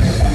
Yeah.